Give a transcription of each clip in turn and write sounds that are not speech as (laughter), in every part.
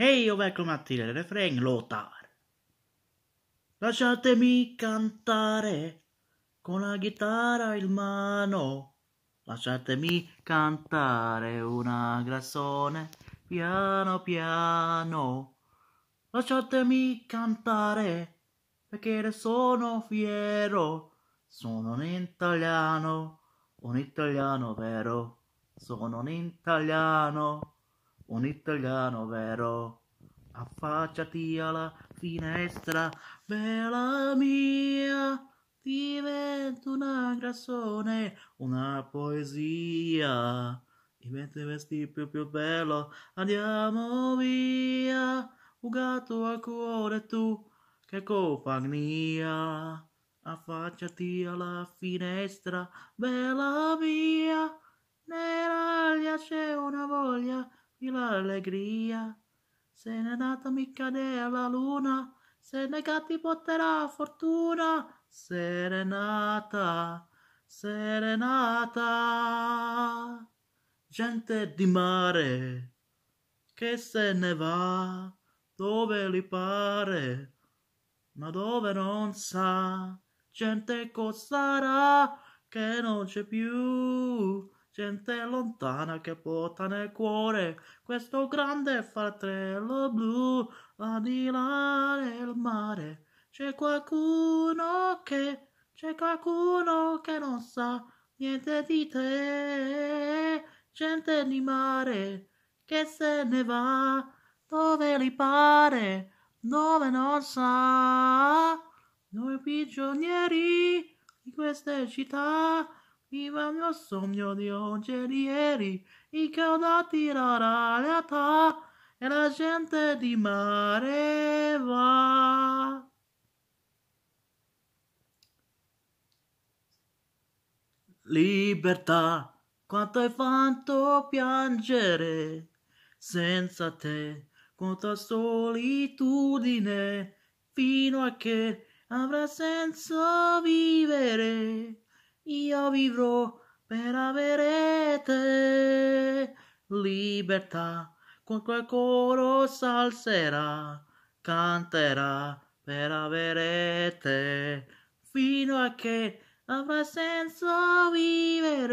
Hej och välkomna till refränglåtar. Lasciatemi cantare con la chitarra in mano. Lasciatemi cantare una canzone piano piano. Lasciatemi cantare perché ne sono fiero. Sono un italiano, un italiano vero. Sono un italiano un italiano vero. Affacciati alla finestra, bella mia, divento una canzone, una poesia. Diventi vestì più più bello, andiamo via, un gatto al cuore tu, che compagnia. Affacciati alla finestra, bella mia, nell'aria c'è una voglia e l'allegria. Se n'è nata mi cade la luna, se negati porterà fortuna. Serenata, serenata, gente di mare che se ne va dove gli pare, ma dove non sa, gente cos'era che non c'è più gente lontana che porta nel cuore questo grande fratello blu, a di là nel mare. C'è qualcuno che, c'è qualcuno che non sa niente di te, gente di mare che se ne va dove gli pare, dove non sa. Noi prigionieri di queste città Viva il mio sogno di oggi e di ieri, i caudati la realtà e la gente di mare va. Libertà, quanto hai fatto piangere, senza te, quanta solitudine, fino a che avrà senso vivere io vivrò per avere te. Libertà, con quel coro salserà, canterà per avere te, fino a che avrà senso vivere.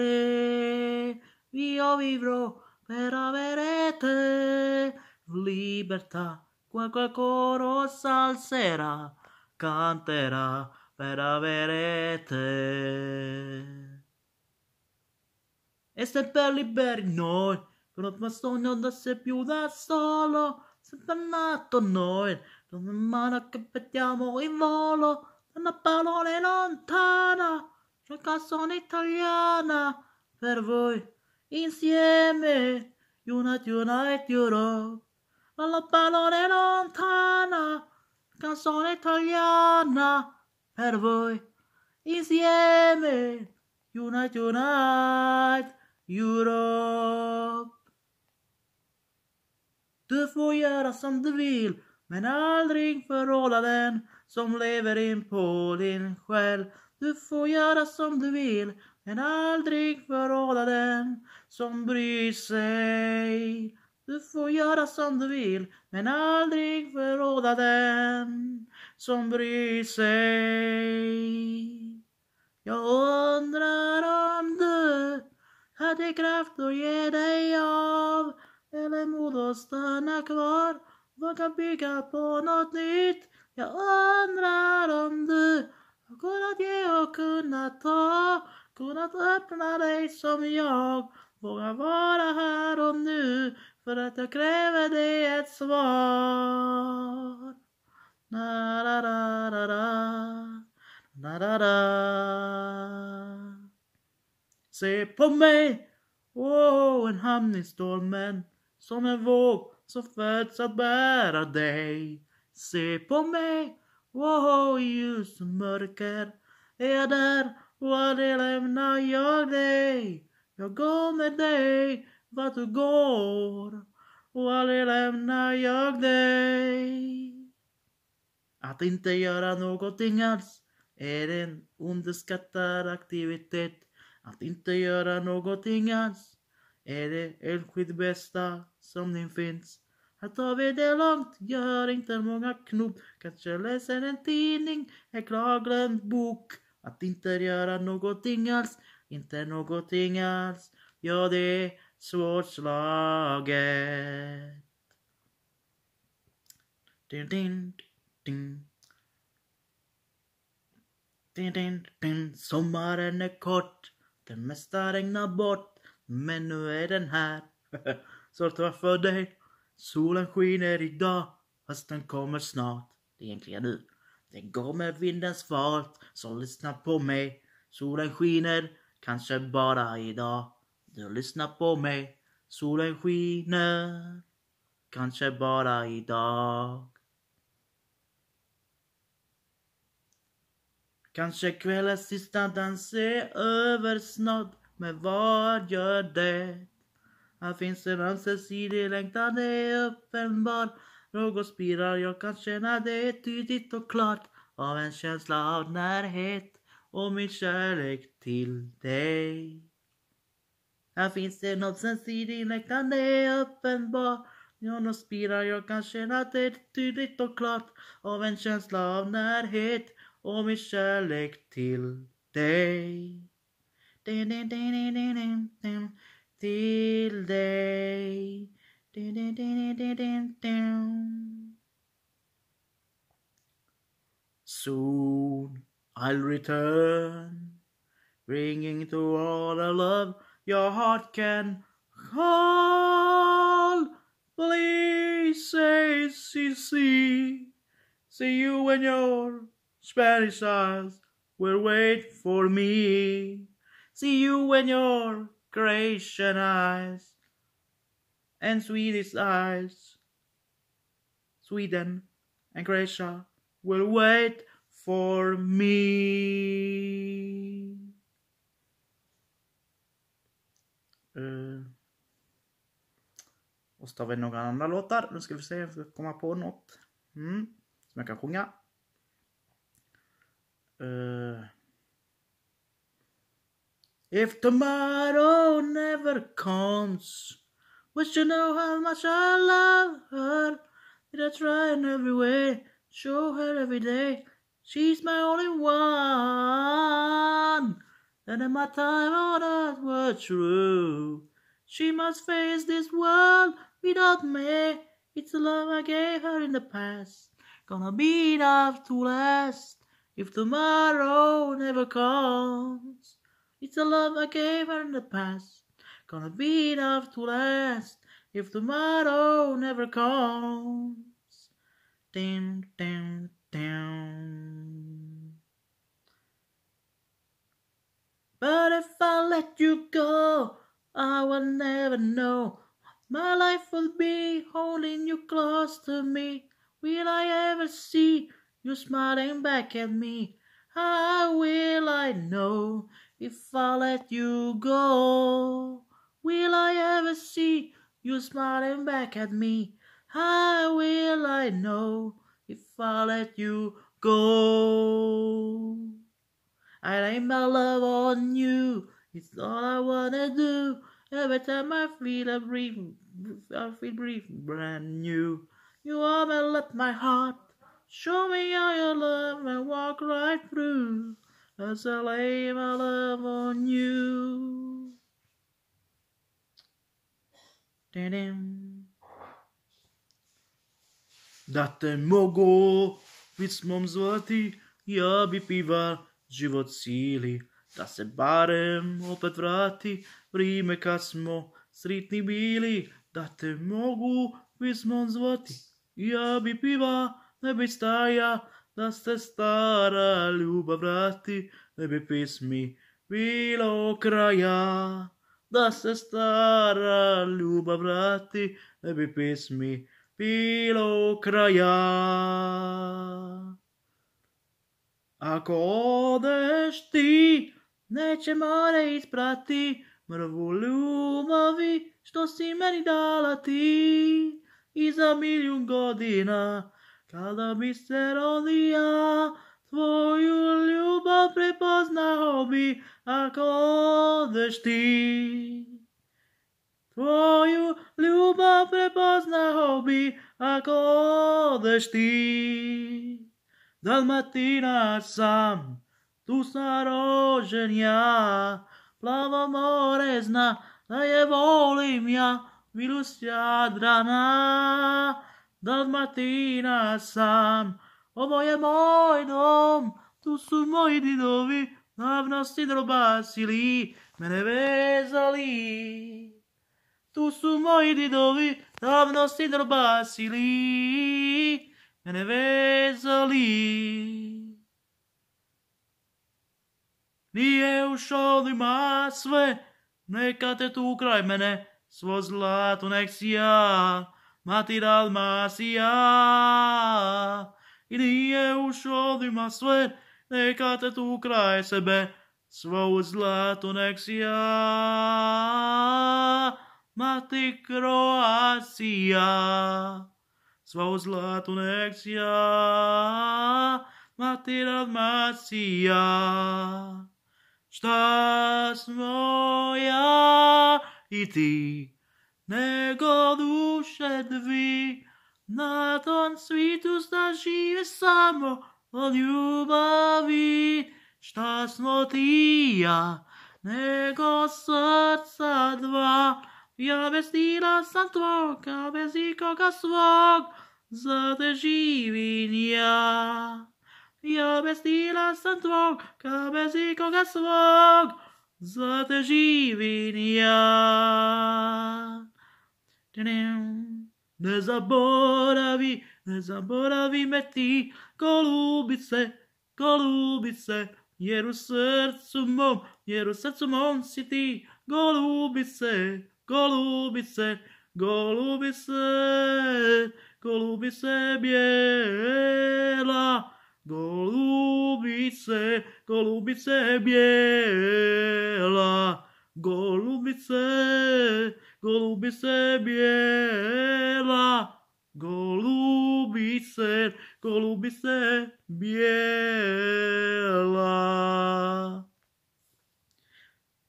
Io vivrò per avere te. Libertà, quel coro salserà, canterà per avere te. E sempre liberi noi, con il sogno non sei più da solo, sempre nato noi, una mano che pettiamo in volo, una parola lontana, una canzone italiana, per voi, insieme, Unite, Unite Europe, la parola lontana, canzone italiana, per voi insieme Unite, Unite Europe. Du får göra som du vill men aldrig förråda den som lever in på din själ. Du får göra som du vill men aldrig förråda den som bryr sig. Du får göra som du vill men aldrig förråda den som bryr sig. Jag undrar om du hade kraft att ge dig av eller mod att stanna kvar, våga bygga på något nytt. Jag undrar om du har kunnat ge och kunnat ta, kunnat öppna dig som jag, våga vara här och nu för att jag kräver dig ett svar. Na da da da da. Na da da. Se på mig! oh, en hamn i stormen. Som en våg som föds att bära dig. Se på mig! oh, i ljus och mörker. Är jag där och aldrig lämnar jag dig. Jag går med dig vart du går och aldrig lämnar jag dig. Att inte göra någonting alls är en underskattad aktivitet. Att inte göra någonting alls är det enskilt bästa som det finns. Här tar vi det långt, gör inte många knop. Kanske läser en tidning, en klarglömd bok. Att inte göra någonting alls, inte någonting alls. Ja, det är svårt slaget. Din, din, Ding. Din, din, din. Sommaren är kort, det mesta regnar bort. Men nu är den här. (laughs) Så för dig. Solen skiner idag, hösten kommer snart. Det är egentligen nu. Det går med vindens fart, så lyssna på mig. Solen skiner, kanske bara idag. Du lyssnar på mig. Solen skiner, kanske bara idag. Kanske kvällens sista dans är över snart, men vad gör det? Här finns en ömsesidig längtan, det är uppenbar. Något spirar, jag kan känna det tydligt och klart av en känsla av närhet och min kärlek till dig. Här finns en ömsesidig längtan, det är uppenbar. Ja, något spirar, jag kan känna det tydligt och klart av en känsla av närhet min kärlek till dig. Din, din, din, din, din, din till dig. Dun, dun, dun, dun, Soon I'll return, bringing to all the love your heart can call. Please say, see, see, see you when your Spanish eyes will wait for me. See you when your Croatian eyes and Swedish eyes. Sweden and Croatia will wait for me. Uh, och så tar vi några andra låtar. Nu ska vi se om vi komma på något mm, som jag kan sjunga. Uh, If tomorrow never comes, would you know how much I love her? Did I try in every way, show her every day, she's my only one. And in my time on earth were true, she must face this world without me. It's the love I gave her in the past, gonna be enough to last if tomorrow never comes. It's the love I gave her in the past. Gonna be enough to last if tomorrow never comes. Down, down, down. But if I let you go, I will never know my life will be holding you close to me. Will I ever see you smiling back at me? How will I know if I let you go? Will I ever see you smiling back at me? How will I know if I let you go? I lay my love on you, it's all I wanna do. Every time I feel a breathe, I feel breathe brand new. You are my let my heart. Show me all your love and walk right through as I lay my love on you. Da te mogu pismom zvati, ja bi piva život sili, da se barem opet vrati vrijeme kad smo sritni bili, da te mogu pismom zvati, ja bi piva ne bi staja, da se stara ljubav vrati, ne bi pismi bilo kraja. Da se stara ljubav vrati, ne bi pismi bilo kraja. Ako odeš ti, neće more isprati mrvu ljubavi što si meni dala ti. I za milijun godina Kada by se rodia, tvoju ľubov prepoznal by, ako odeš ty. Tvoju ľubov prepoznal by, ako odeš ty. Dalmatína sám, tu sa roženia, plava more zna, da je volim ja, milost jadrana. Dalmatina sam, ovo je moj dom, tu su moji didovi, davno si drobasili, mene vezali. Tu su moji didovi, davno si drobasili, mene vezali. Nije u šolima sve, neka te tu kraj mene, svo zlato nek sija, matirad más y Irie u šodima sve, neka te tu kraj sebe, svoju zlatu nek si ja. Mati Kroacija, svoju zlatu nek si ja. Mati Dalmacija, šta smo ja i ti? Nego duše dvi, na tom svitu sta žive samo od ljubavi. Šta smo ti ja, nego srca dva, ja bez tila sam tvog, a bez ikoga svog, za te živim ja. Ja bez tila sam tvog, ka bez ikoga svog, za te živim ja. Nezaboraví, nezaboravíme ty, kolúbice, kolúbice, jer u srcu mom, jer u srcu mom si ti, golúbice, golúbice, golúbice, golúbice biela, golúbice, golúbice biela, golúbice, golúbice golubice bijela, golubice, golubice bijela.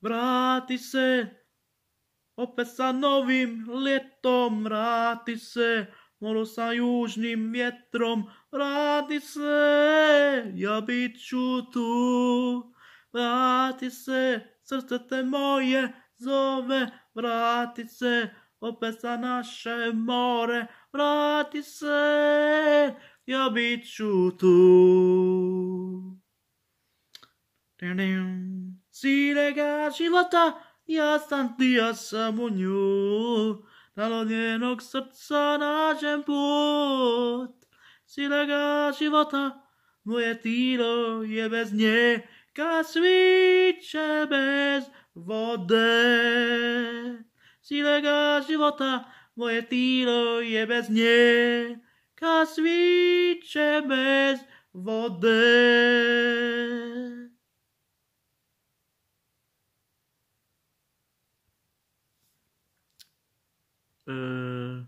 Vrati se, opet sa novim ljetom, vrati se, Molo sa južnim vjetrom, vrati se, ja bit ću tu. Vrati se, srce te moje zove, vrati se, opet sa naše more, vrati se, ja bit ću tu. Ciljega života, ja sam ti, ja sam u nju, da njenog srca nađem put. Silega života, moje tilo je bez nje, ka sviće bez vode. Silega života, moje tilo je bez nje, ka sviće bez vode. Eh,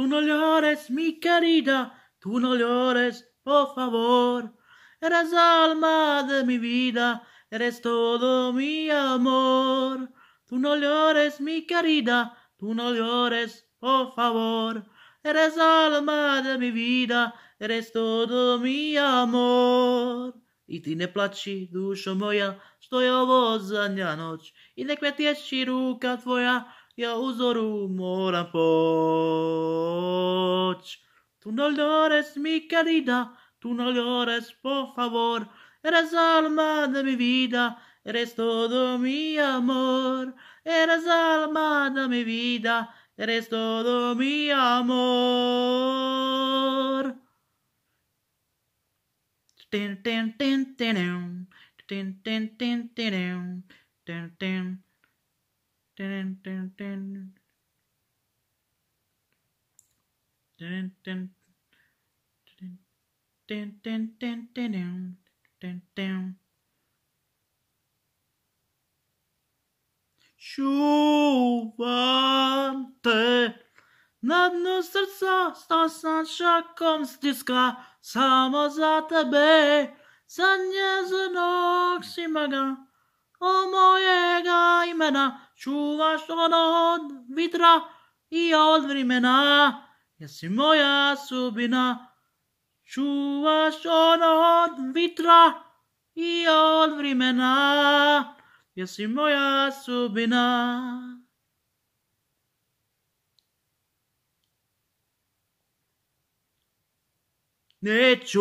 Tú no llores, mi querida, tú no llores, por favor. Eres alma de mi vida, eres todo mi amor. Tú no llores, mi querida, tú no llores, por favor. Eres alma de mi vida, eres todo mi amor. I ti ne plaći, dušo moja, što je ovo zadnja noć. I nek me tješi ruka tvoja, ja uzoru moram poć. Tu no llores, mi querida, tu no llores, por favor. Eres alma de mi vida, eres todo mi amor. Eres alma de mi vida, eres todo mi amor. Tin, tin, tin, tin, tin, tin, tin, tin, tin, tin. Dun, dun, dun, dun, dun. Čuvate na dnu srca sto sam šakom stiska samo za tebe, za njezinog si maga o mojega imena, čuvaš ono od vitra i od vremena, jesi moja subina. Čuvaš ono od vitra i od vremena, jesi moja subina. Neću,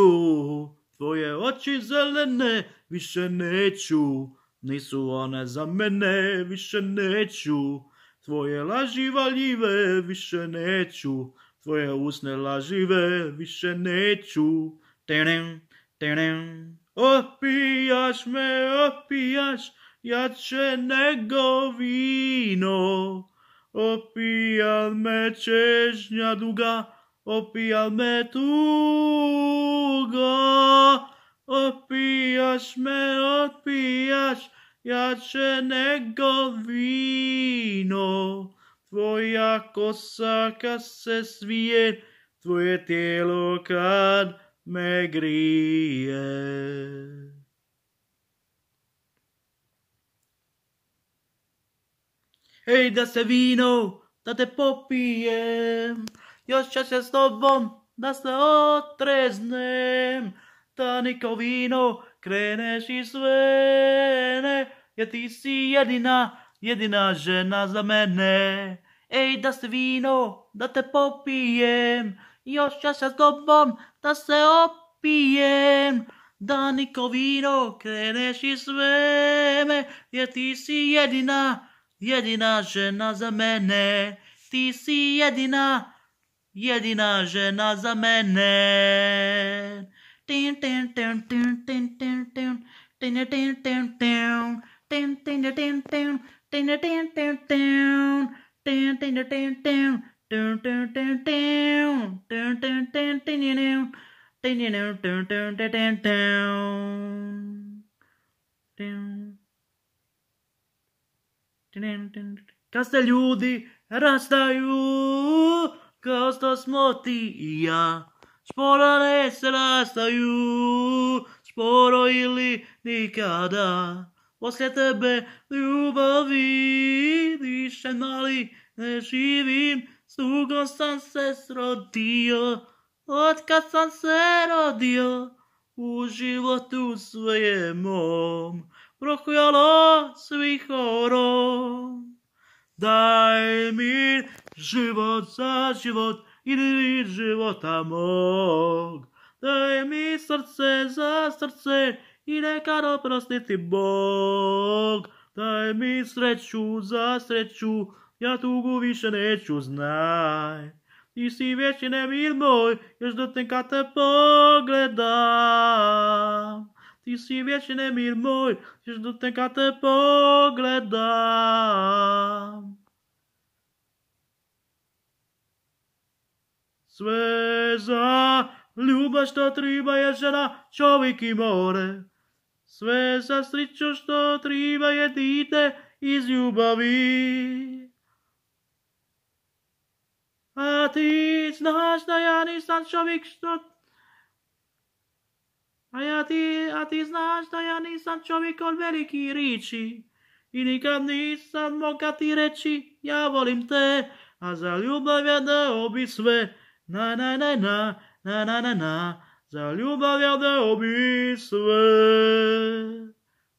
tvoje oči zelene, više neću, nisu one za mene, više neću. Tvoje laži valjive, više neću, tvoje usne lažive, više neću. Tenem, tenem. Opijaš me, opijaš, jače nego vino. Opijal me čežnja duga, opijal me tuga, opijaš me, opijaš, jače nego vino. Tvoja kosa kad se svije, tvoje tijelo kad me grije. Ej, da se vino, da te popijem, još ću se s tobom da se otreznem, da niko vino kreneš i svene, jer ti si jedina, jedina žena za mene. Ej, da se vino, da te popijem, još se s tobom da se opijem, da niko vino kreneš i sveme, jer ti si jedina, jedina žena za mene. Ti si jedina, jedina žena za mene. Tin, tin, tin, tin, tin, tin, tin, tin, tin, tin, tin, tin, tin, tin, tin, kad se ljudi rastaju, kao što smo ti i ja, sporo ne se rastaju, sporo ili nikada. Poslije tebe ljubavi, više mali ne živim, s tugom sam se srodio, otkad sam se rodio, u životu svoje mom, prohujalo svih orom. Daj mi život za život i života mog. Daj mi srce za srce i neka oprostiti Bog. Daj mi sreću za sreću, ja tugu više neću znaj. Ti si vječni nemir moj, još do ten kad te pogledam. Ti si vječni nemir moj, još ten kad te pogledam. Sve za ljubav što triba je žena, čovjek i more. Sve za sreću što triba je dite iz ljubavi. A ti znaš da ja nisam čovjek što... A, ja ti, a ti znaš da ja nisam čovjek od veliki riči. I nikad nisam moga ti reći, ja volim te, a za ljubav ja dao bi sve. Na, na, na, na, na, na, na, na, za ljubav ja dao bi sve.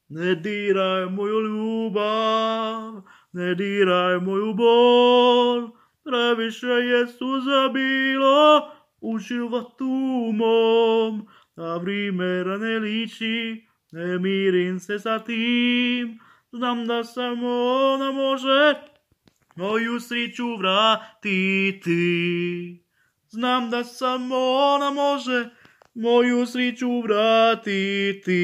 Ne diraj moju ljubav, ne diraj moju bol, previše je suza bilo u životu mom, a vrimera ne liči, ne mirim se sa tim, znam da samo ona može moju sriću vratiti. Znam da samo ona može moju sriću vratiti.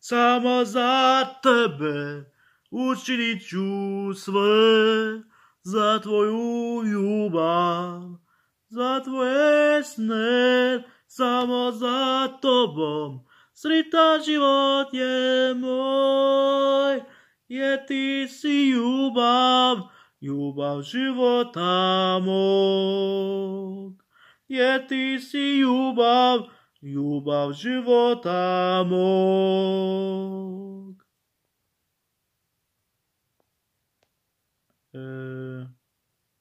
Samo za tebe učinit ću sve za tvoju ljubav, za tvoje sne, samo za tobom. Srita život je moj, je ti si ljubav, ljubav života mog. Je ti si ljubav, ljubav života mog. E,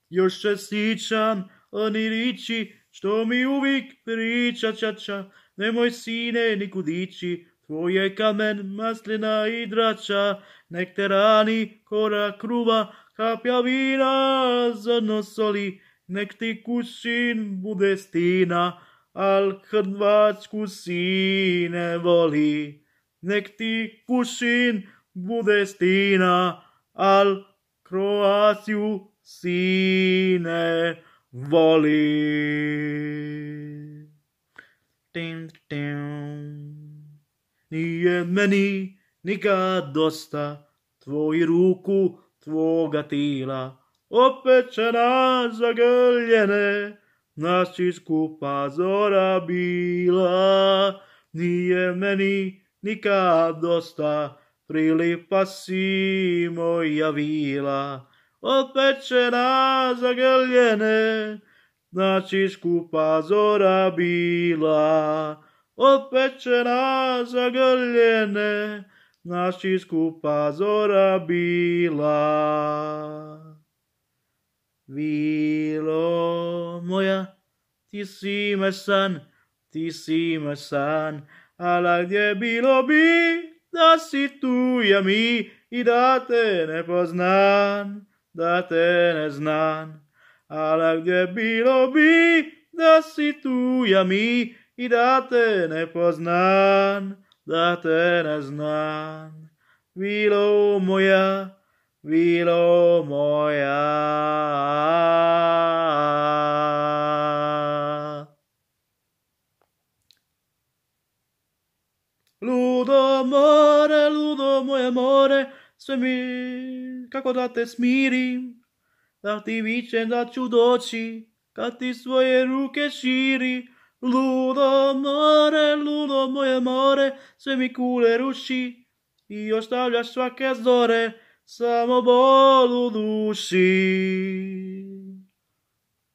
još se sjećam oni riči što mi uvijek priča čača, nemoj sine nikud ići, tvoj je kamen, maslina i drača, nek te rani kora kruva, kapja vina, zrno soli, nek ti kućin bude stina, al Hrvatsku sine voli. Nek ti kušin bude stina, al Kroaciju voli. Tim, tim. Nije meni nikad dosta tvoji ruku, tvoga tila, opečena zagrljene, naši skupa zora bila. Nije meni nikad dosta, prilipa si moja vila, opečena zagrljene, naši skupa zora bila. Opečena zagrljene, naši skupa zora bila. Vilo moja, ti si me san, ti si me san, ala gdje bilo bi da si tu ja mi i da te ne poznam, da te ne znam. Ala gdje bilo bi da si tu ja mi i da te ne poznam, da te ne znam. Vilo moja, vilo moja. Ludo more, ludo moje more, sve mi kako da te smirim, da ti vičem da ću doći, kad ti svoje ruke širi. Ludo more, ludo moje more, sve mi kule ruši i ostavljaš svake zore, samo bol u duši.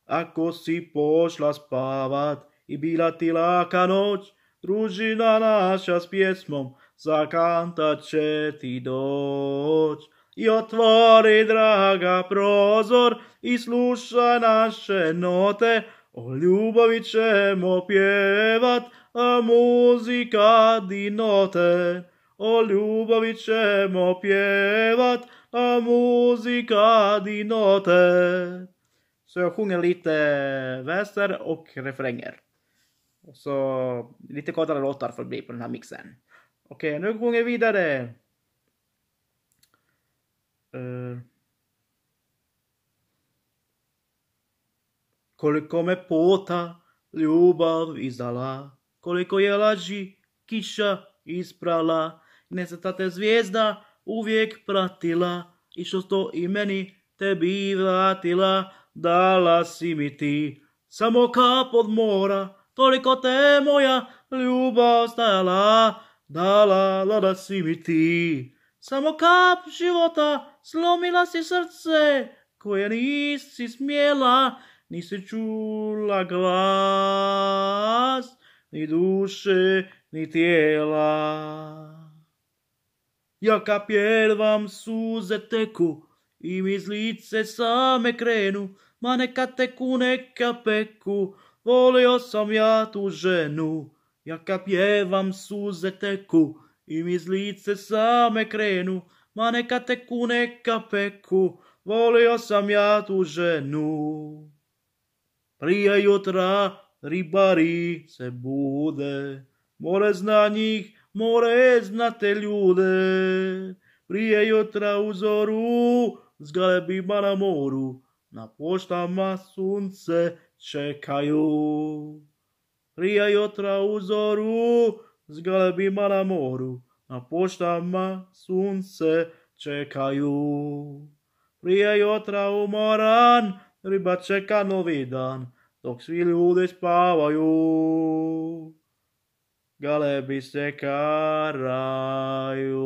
Ako si pošla spavat i bila ti laka noć, družina naša s pjesmom zakanta će ti doć. I otvori, draga, prozor i slušaj naše note, o ljubavi ćemo pjevat, a muzika dinote. O ljubavi ćemo pjevat, a muzika dinote. Så jag sjunger lite verser och refränger. Så lite kortare låtar får det bli på den här mixen. Okej, nu sjunger vi vidare. Uh. Koliko me pota ljubav izdala, koliko je laži kiša isprala, ne se te zvijezda uvijek pratila, i što sto i meni tebi vratila, dala si mi ti samo kap od mora, toliko te moja ljubav stajala, dala, dala si mi ti. Samo kap života, slomila si srce, koje nisi smjela, nisi čula glas, ni duše, ni tijela. Ja kap vam suze teku, i mi lice same krenu, ma neka teku, neka peku, volio sam ja tu ženu. Ja kap vam suze teku, i mi lice same krenu, ma neka teku, neka peku, volio sam ja tu ženu. Prije jutra ribari se bude, more zna njih, more zna te ljude. Prije jutra u zoru, s galebima na moru, na poštama sunce čekaju. Prije jutra u zoru, s galebima na moru, na poštama sunce čekaju. Prije jutra umoran, Rybaczeka novidán, toksvi ľudia spávajú. Galeby se karajú.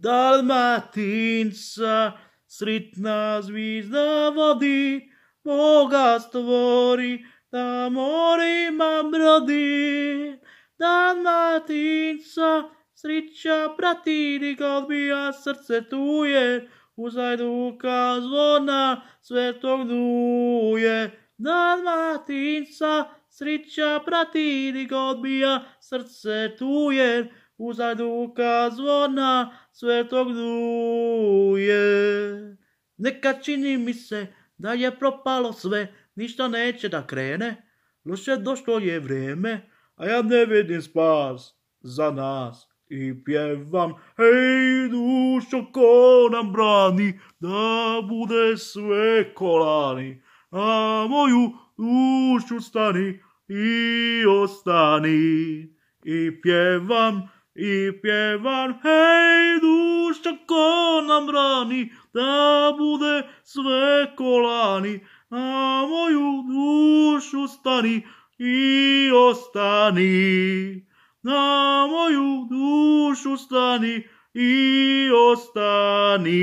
Dalmatinca sritná zvízda vody, Boha stvorí, tam mori ma brody. Dalmatinca srića prati, ga odbija srce tuje, uz duka zvona svetog duje. Dan Matinca, srića prati, ga odbija srce tuje, uz duka zvona svetog duje. Neka čini mi se da je propalo sve, ništa neće da krene, loše došlo je vrijeme, a ja ne vidim spas za nas. I pjevam, hej dušo ko nam brani, da bude sve kolani, a moju dušu stani i ostani. I pjevam, i pjevam, hej dušo ko nam brani, da bude sve kolani, a moju dušu stani i ostani. Na moju dušu stani i ostani.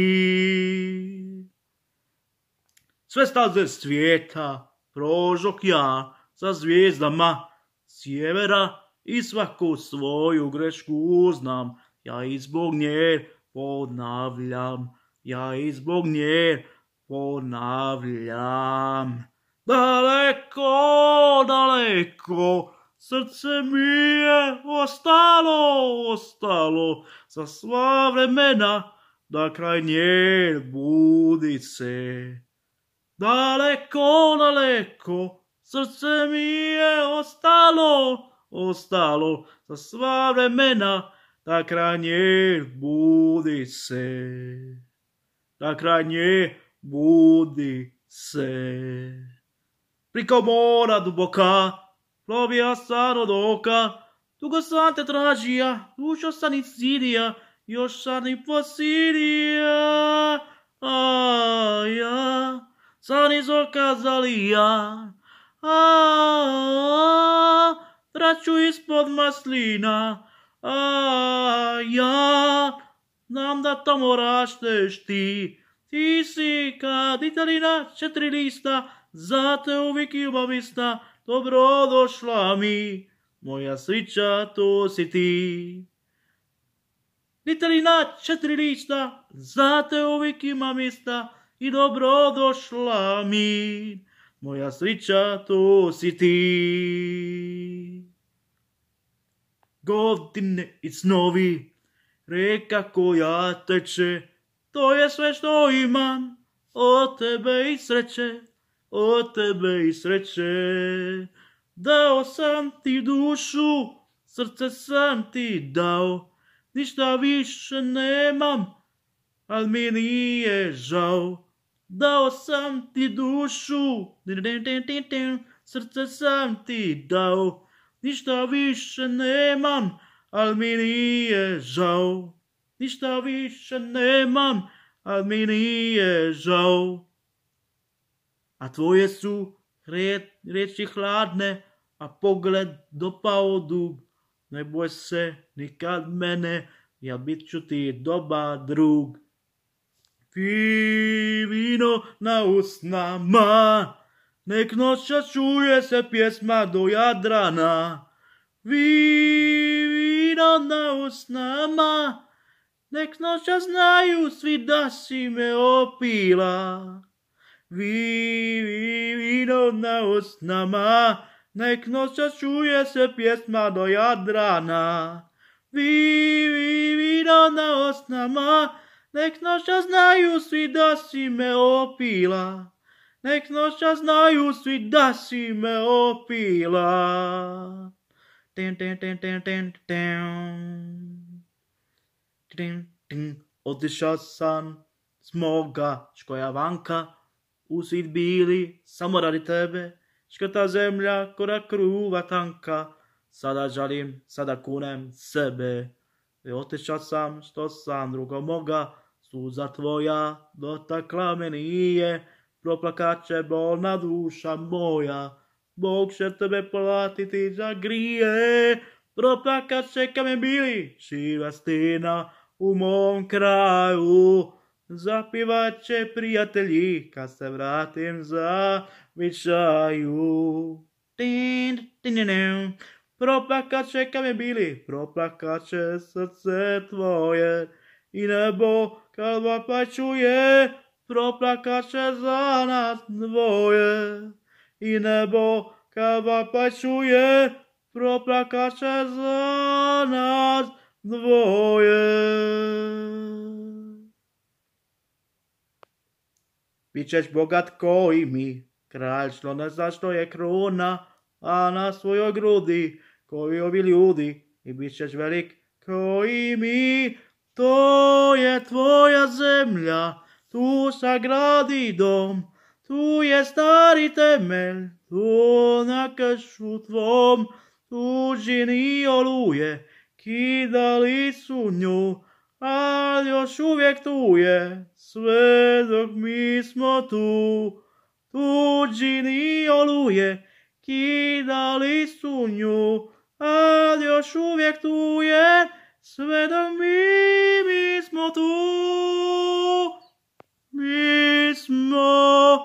Sve staze svijeta prožok ja sa zvijezdama sjevera i svaku svoju grešku uznam. Ja i zbog nje ponavljam, ja i zbog nje ponavljam. Daleko, daleko, srce mi je ostalo, ostalo, za sva vremena, da kraj nje budi se. Daleko, daleko, srce mi je ostalo, ostalo, za sva vremena, da kraj nje budi se. Da kraj nje budi se. Priko mora duboka, plovija san od oka, dugo sam te tražija, dušo sam i sidija, još sam i posidija. A ja, san iz oka zalija, a traću ispod maslina, a ja, znam da tamo rašteš ti, ti si kad Italina četiri lista, za te uvijek ljubavista, dobro došla mi, moja srića to si ti. Italina četiri lista, za te uvijek ima mjesta i dobro došla mi, moja srića to si ti. Godine i snovi, reka koja teče, to je sve što imam, od tebe i sreće, od tebe i sreće. Dao sam ti dušu, srce sam ti dao, ništa više nemam, al mi nije žao. Dao sam ti dušu, srce sam ti dao, ništa više nemam, al mi nije žao. Ništa više nemam, al mi nije žao. A tvoje su riječi hladne, a pogled dopao dug. Ne boj se nikad mene, ja bit ću ti dobar drug. Pi vino na usnama, nek noća čuje se pjesma do Jadrana. Vi vino na usnama, nek noća znaju svi da si me opila. Vi, vi, vino na usnama, nek noća čuje se pjesma do Jadrana. Vi, vi, na usnama, nek noća znaju svi da si me opila. Nek noća znaju svi da si me opila. Ten, ten, ten, ten, ten, ten. Ten, ten. Otišao sam s moga škoja vanka, u bili samo radi tebe, škrta zemlja kora kruva tanka, sada žalim, sada kunem sebe. I otišao sam što sam drugo moga, suza tvoja dotakla me nije, proplakat će bolna duša moja, Bog će tebe platiti za grije, proplakat će kamen bili, šiva stina u mom kraju, Zapivat će prijatelji kad se vratim za vičaju. Tin, tin, tin. Proplakat će kad mi bili, proplakat će srce tvoje. I nebo kad čuje, proplakat će za nas dvoje. I nebo kad čuje, proplakat će za nas dvoje. Bićeš bogat ko i mi, kralj što ne zna što je kruna, a na svojoj grudi koji ovi ljudi i bit ćeš velik ko i mi. To je tvoja zemlja, tu sagradi dom, tu je stari temelj, tu na kršu tvom, tu žini oluje, kidali su nju, ali još uvijek tu je, sve tu. Tuđini oluje, kidali su nju, ali još uvijek tu mi, tu. Mi smo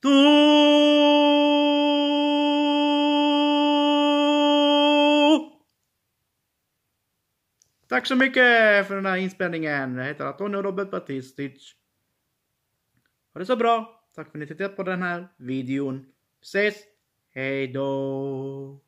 tu. Tack så mycket för den här inspelningen. Jag heter Antonio Robert Batistic. Ha det så bra. Tack för att ni tittat på den här videon. Vi ses. Hej då.